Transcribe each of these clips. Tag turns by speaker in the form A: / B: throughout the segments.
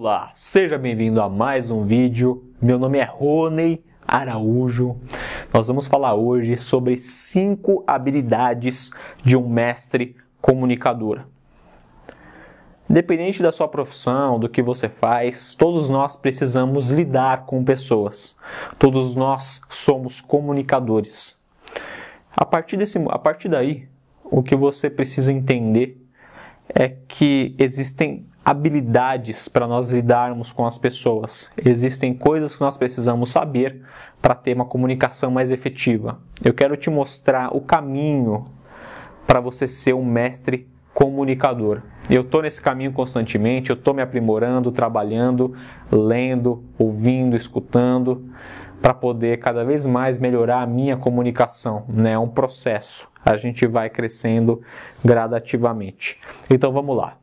A: Olá, seja bem-vindo a mais um vídeo. Meu nome é Rony Araújo. Nós vamos falar hoje sobre cinco habilidades de um mestre comunicador. Independente da sua profissão, do que você faz, todos nós precisamos lidar com pessoas. Todos nós somos comunicadores. A partir, desse, a partir daí, o que você precisa entender é que existem habilidades para nós lidarmos com as pessoas. Existem coisas que nós precisamos saber para ter uma comunicação mais efetiva. Eu quero te mostrar o caminho para você ser um mestre comunicador. Eu estou nesse caminho constantemente, eu estou me aprimorando, trabalhando, lendo, ouvindo, escutando, para poder cada vez mais melhorar a minha comunicação. Né? É um processo, a gente vai crescendo gradativamente. Então vamos lá.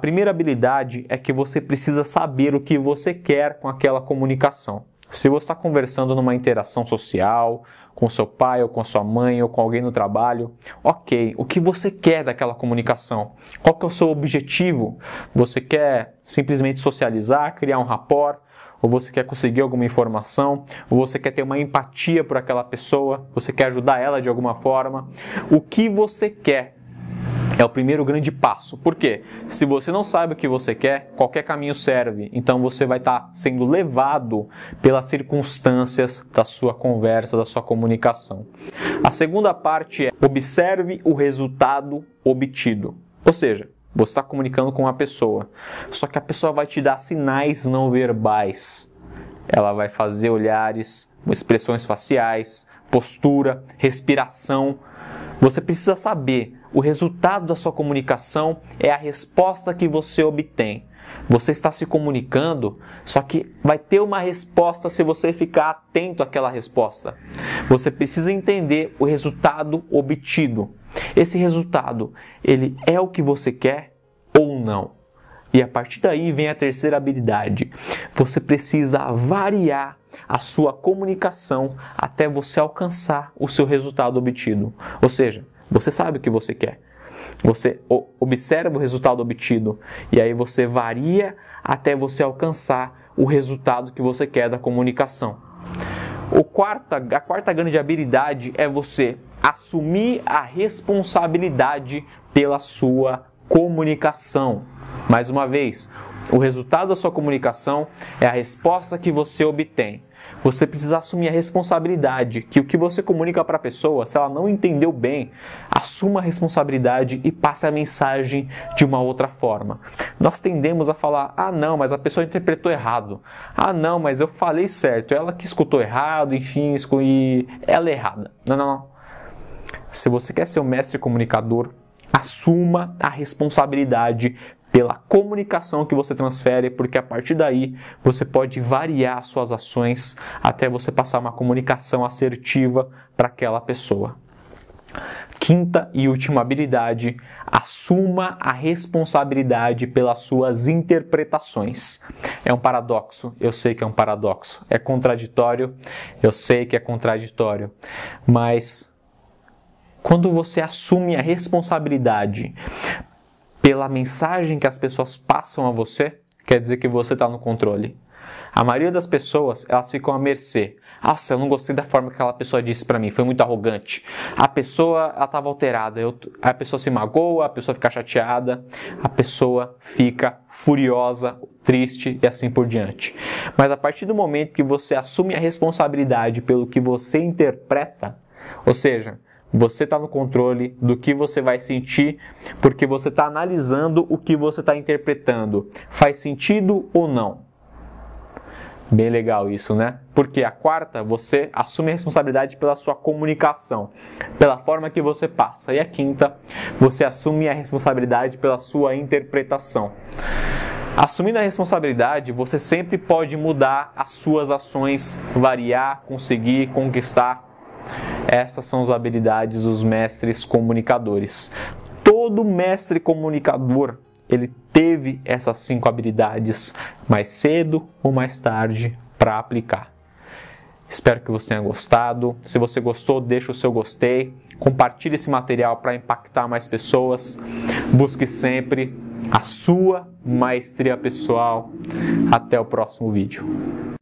A: Primeira habilidade é que você precisa saber o que você quer com aquela comunicação. Se você está conversando numa interação social, com seu pai ou com sua mãe ou com alguém no trabalho, ok, o que você quer daquela comunicação? Qual que é o seu objetivo? Você quer simplesmente socializar, criar um rapport? Ou você quer conseguir alguma informação? Ou você quer ter uma empatia por aquela pessoa? Você quer ajudar ela de alguma forma? O que você quer? É o primeiro grande passo. Por quê? Se você não sabe o que você quer, qualquer caminho serve. Então você vai estar tá sendo levado pelas circunstâncias da sua conversa, da sua comunicação. A segunda parte é observe o resultado obtido. Ou seja, você está comunicando com uma pessoa, só que a pessoa vai te dar sinais não verbais. Ela vai fazer olhares, expressões faciais, postura, respiração. Você precisa saber o resultado da sua comunicação é a resposta que você obtém. Você está se comunicando, só que vai ter uma resposta se você ficar atento àquela resposta. Você precisa entender o resultado obtido. Esse resultado, ele é o que você quer ou não? E a partir daí vem a terceira habilidade. Você precisa variar a sua comunicação até você alcançar o seu resultado obtido. Ou seja, você sabe o que você quer. Você observa o resultado obtido e aí você varia até você alcançar o resultado que você quer da comunicação. O quarta, a quarta grande habilidade é você assumir a responsabilidade pela sua comunicação. Mais uma vez, o resultado da sua comunicação é a resposta que você obtém. Você precisa assumir a responsabilidade que o que você comunica para a pessoa, se ela não entendeu bem, assuma a responsabilidade e passe a mensagem de uma outra forma. Nós tendemos a falar: "Ah, não, mas a pessoa interpretou errado. Ah, não, mas eu falei certo. Ela que escutou errado, enfim, e ela é errada". Não, não, não. Se você quer ser um mestre comunicador, assuma a responsabilidade pela comunicação que você transfere, porque a partir daí você pode variar suas ações até você passar uma comunicação assertiva para aquela pessoa. Quinta e última habilidade, assuma a responsabilidade pelas suas interpretações. É um paradoxo, eu sei que é um paradoxo. É contraditório, eu sei que é contraditório. Mas quando você assume a responsabilidade pela mensagem que as pessoas passam a você, quer dizer que você está no controle. A maioria das pessoas, elas ficam à mercê. Nossa, eu não gostei da forma que aquela pessoa disse para mim, foi muito arrogante. A pessoa, ela estava alterada, eu, a pessoa se magoa, a pessoa fica chateada, a pessoa fica furiosa, triste e assim por diante. Mas a partir do momento que você assume a responsabilidade pelo que você interpreta, ou seja, você está no controle do que você vai sentir, porque você está analisando o que você está interpretando. Faz sentido ou não? Bem legal isso, né? Porque a quarta, você assume a responsabilidade pela sua comunicação, pela forma que você passa. E a quinta, você assume a responsabilidade pela sua interpretação. Assumindo a responsabilidade, você sempre pode mudar as suas ações, variar, conseguir, conquistar essas são as habilidades dos mestres comunicadores. Todo mestre comunicador ele teve essas cinco habilidades mais cedo ou mais tarde para aplicar. Espero que você tenha gostado. Se você gostou, deixa o seu gostei. Compartilhe esse material para impactar mais pessoas. Busque sempre a sua maestria pessoal. Até o próximo vídeo.